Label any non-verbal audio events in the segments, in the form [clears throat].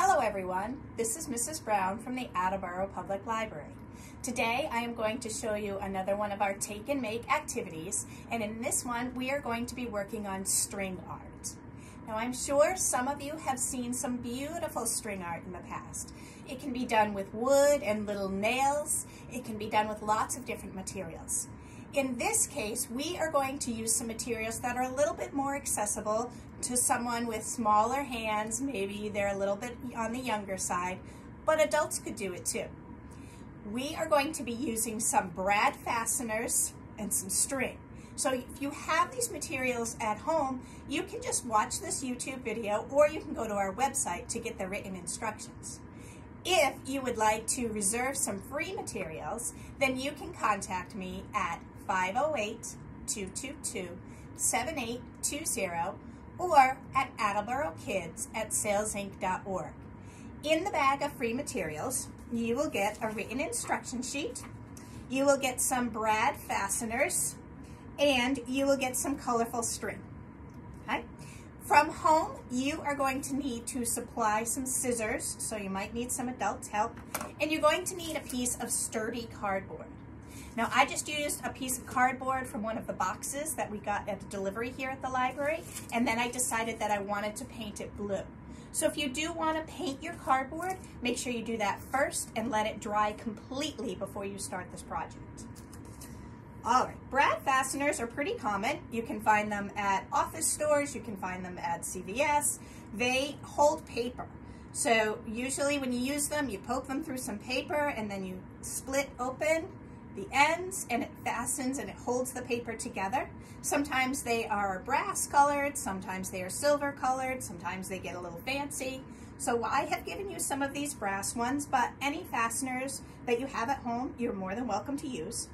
Hello everyone, this is Mrs. Brown from the Attleboro Public Library. Today I am going to show you another one of our take and make activities and in this one we are going to be working on string art. Now I'm sure some of you have seen some beautiful string art in the past. It can be done with wood and little nails. It can be done with lots of different materials. In this case, we are going to use some materials that are a little bit more accessible to someone with smaller hands. Maybe they're a little bit on the younger side, but adults could do it too. We are going to be using some brad fasteners and some string. So if you have these materials at home, you can just watch this YouTube video or you can go to our website to get the written instructions. If you would like to reserve some free materials, then you can contact me at 508-222-7820 or at Attleboro Kids at sailsinc.org. In the bag of free materials, you will get a written instruction sheet, you will get some brad fasteners, and you will get some colorful string. Okay? From home, you are going to need to supply some scissors, so you might need some adult help, and you're going to need a piece of sturdy cardboard. Now I just used a piece of cardboard from one of the boxes that we got at the delivery here at the library, and then I decided that I wanted to paint it blue. So if you do want to paint your cardboard, make sure you do that first and let it dry completely before you start this project. All right, brad fasteners are pretty common. You can find them at office stores, you can find them at CVS. They hold paper. So usually when you use them, you poke them through some paper and then you split open the ends and it fastens and it holds the paper together. Sometimes they are brass colored, sometimes they are silver colored, sometimes they get a little fancy. So I have given you some of these brass ones, but any fasteners that you have at home, you're more than welcome to use.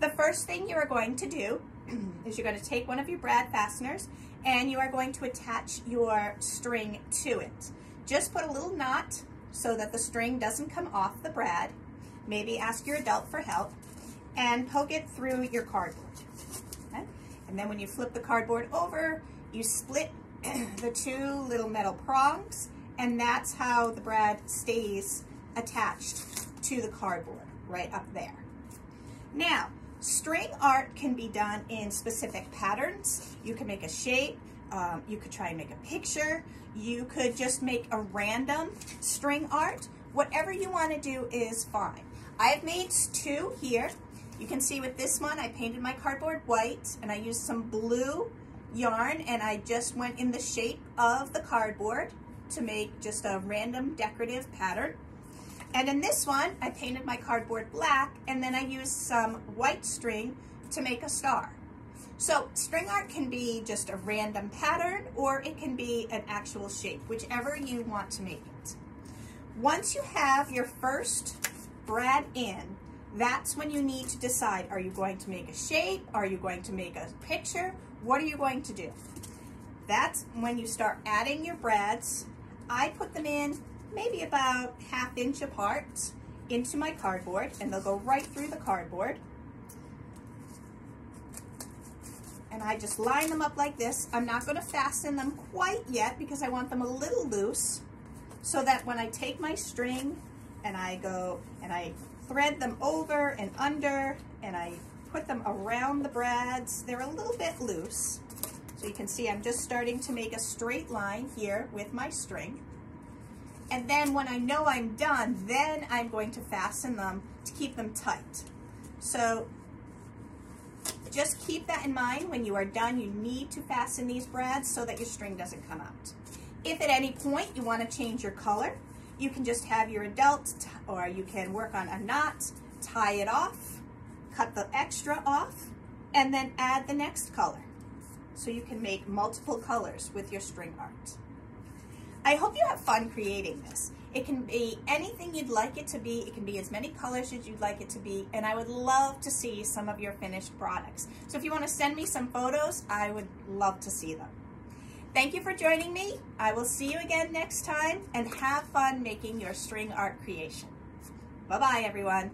The first thing you are going to do [clears throat] is you're going to take one of your brad fasteners and you are going to attach your string to it. Just put a little knot so that the string doesn't come off the brad. Maybe ask your adult for help and poke it through your cardboard. Okay? And then when you flip the cardboard over, you split [clears throat] the two little metal prongs, and that's how the brad stays attached to the cardboard, right up there. Now, string art can be done in specific patterns. You can make a shape, um, you could try and make a picture, you could just make a random string art. Whatever you want to do is fine. I have made two here. You can see with this one, I painted my cardboard white and I used some blue yarn and I just went in the shape of the cardboard to make just a random decorative pattern. And in this one, I painted my cardboard black and then I used some white string to make a star. So string art can be just a random pattern or it can be an actual shape, whichever you want to make it. Once you have your first brad in, that's when you need to decide, are you going to make a shape? Are you going to make a picture? What are you going to do? That's when you start adding your brads. I put them in maybe about half inch apart into my cardboard and they'll go right through the cardboard. And I just line them up like this. I'm not gonna fasten them quite yet because I want them a little loose so that when I take my string and I go and I thread them over and under and I put them around the brads. They're a little bit loose. So you can see I'm just starting to make a straight line here with my string. And then when I know I'm done, then I'm going to fasten them to keep them tight. So just keep that in mind. When you are done, you need to fasten these brads so that your string doesn't come out. If at any point you want to change your color, you can just have your adult, or you can work on a knot, tie it off, cut the extra off, and then add the next color. So you can make multiple colors with your string art. I hope you have fun creating this. It can be anything you'd like it to be. It can be as many colors as you'd like it to be. And I would love to see some of your finished products. So if you want to send me some photos, I would love to see them. Thank you for joining me. I will see you again next time and have fun making your string art creation. Bye-bye, everyone.